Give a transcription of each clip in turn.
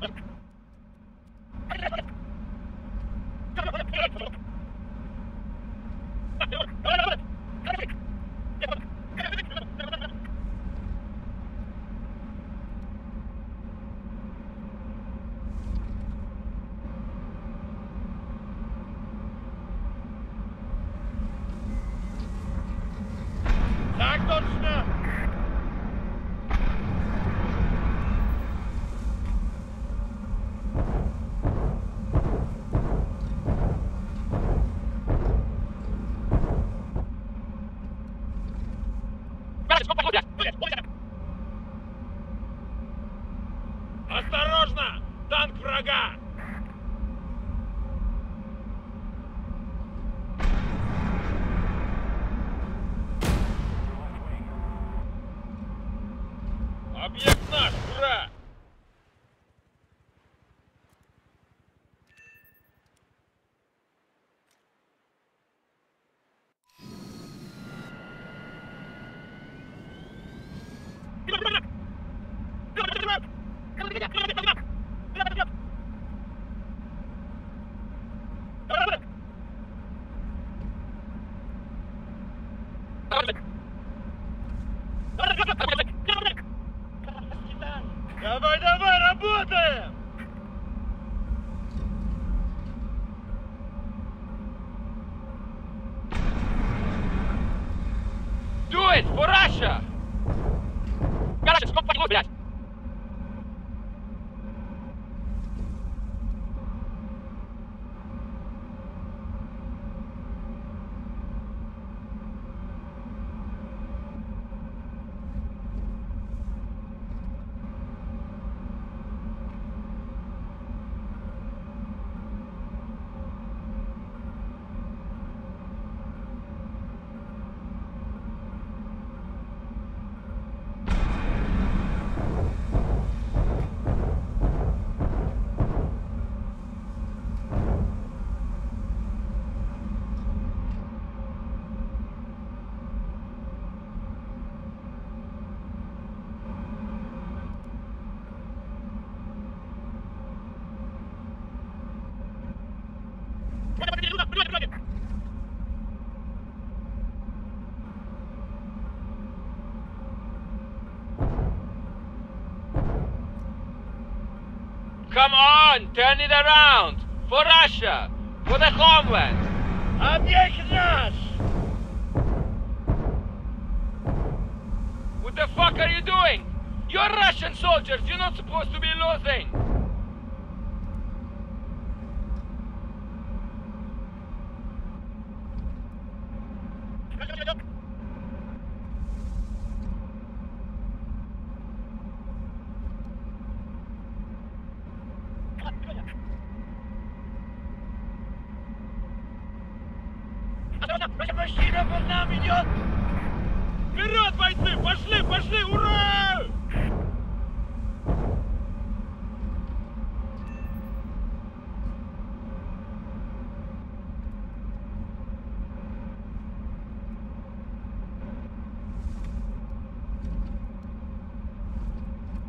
Sagt uns! Давай, давай, работаем! Come on, turn it around! For Russia! For the homeland! Объект наш! What the fuck are you doing? You're Russian soldiers, you're not supposed to be losing! Мужчина под нам идет! Вперед, бойцы! Пошли, пошли! Ура!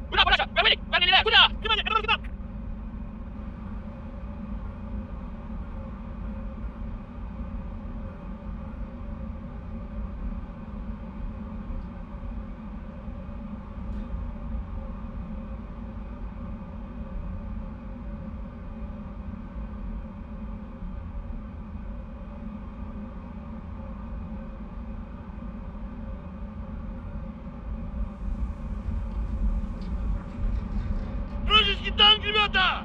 Куда? Where are you? Where are you? Куда? танк, ребята!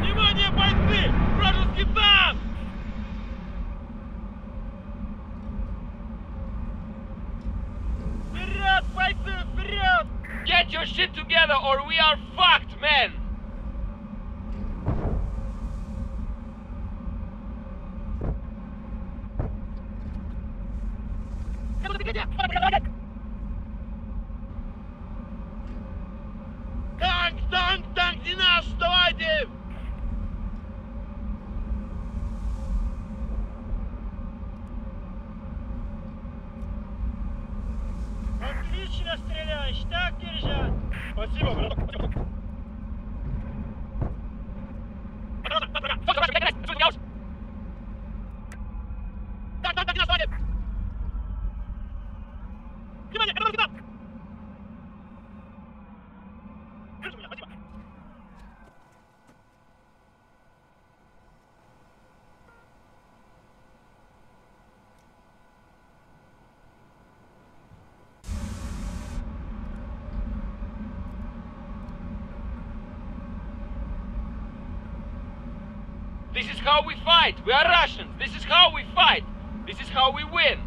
Внимание, бойцы! Вражеский танк! Вперед, бойцы, вперед! Get your shit together or we are fucked, man! Танк, танк, танк не наш, давайте! Отлично стреляешь, так держать! Спасибо, браток. This is how we fight. We are Russians. This is how we fight. This is how we win.